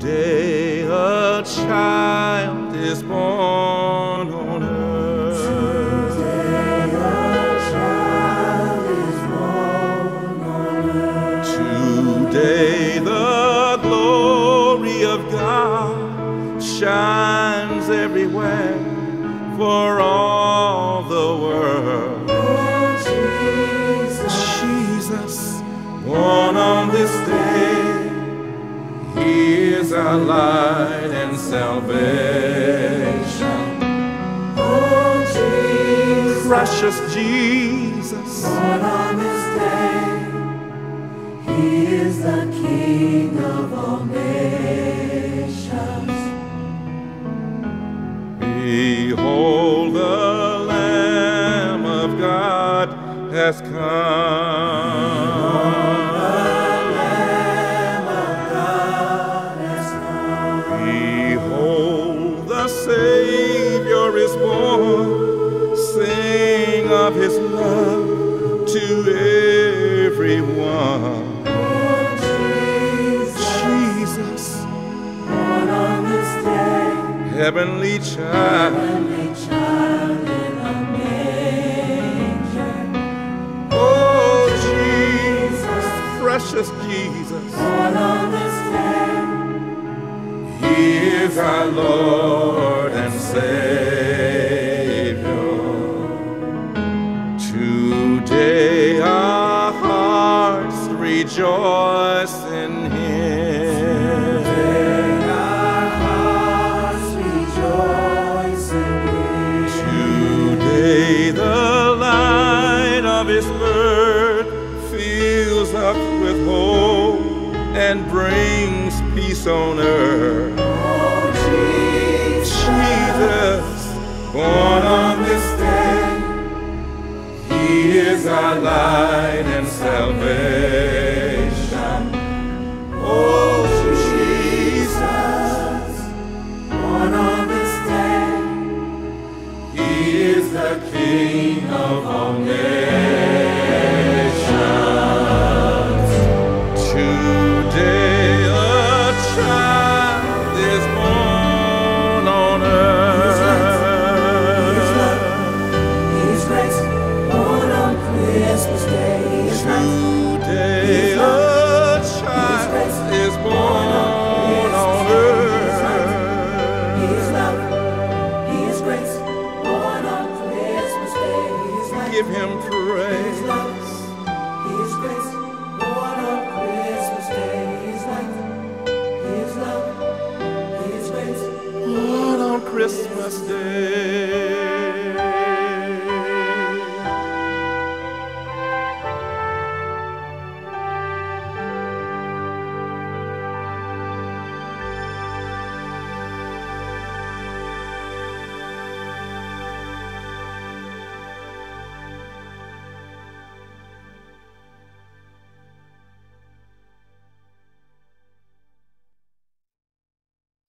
Today a child is born on earth. Today the glory of God shines everywhere for all the world. Our light and salvation. Oh, Jesus, precious Jesus, Born on this day, He is the King of all nations. behold the Lamb of God has come. Heavenly child. heavenly child in a manger. Oh, Jesus, precious Jesus. Born on this day, He is our Lord and Savior. Today our hearts rejoice in Him. Birth fills up with hope and brings peace on earth. Oh, Jesus, Jesus, born on this day, He is our light and salvation. Oh, Jesus, born on this day, He is the King of all nations. give him praise. His lights, his grace, born on Christmas Day. His life, his love, his grace, born on Christmas Day.